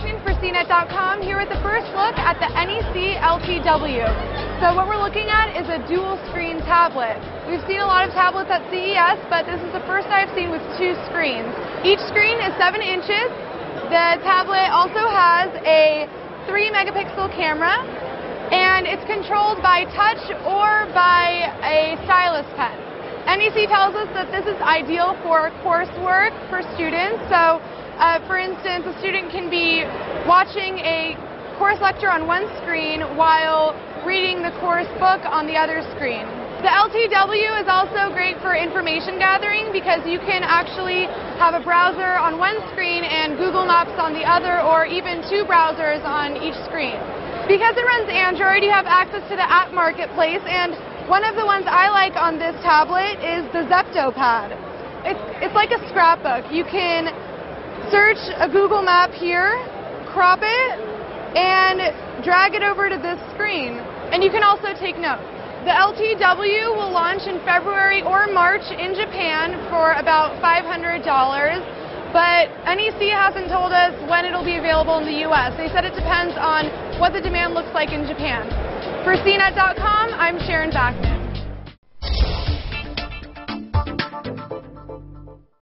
For CNET.com here with the first look at the NEC LTW. So what we're looking at is a dual screen tablet. We've seen a lot of tablets at CES, but this is the first I've seen with two screens. Each screen is 7 inches. The tablet also has a 3 megapixel camera, and it's controlled by touch or by a stylus pen. NEC tells us that this is ideal for coursework for students. So uh, for instance, a student can be watching a course lecture on one screen while reading the course book on the other screen. The LTW is also great for information gathering because you can actually have a browser on one screen and Google Maps on the other or even two browsers on each screen. Because it runs Android, you have access to the app marketplace and one of the ones I like on this tablet is the ZeptoPad. It's, it's like a scrapbook. You can search a Google map here, crop it, and drag it over to this screen. And you can also take notes. The LTW will launch in February or March in Japan for about $500, but NEC hasn't told us when it'll be available in the US. They said it depends on what the demand looks like in Japan. For CNET.com, Vaknin.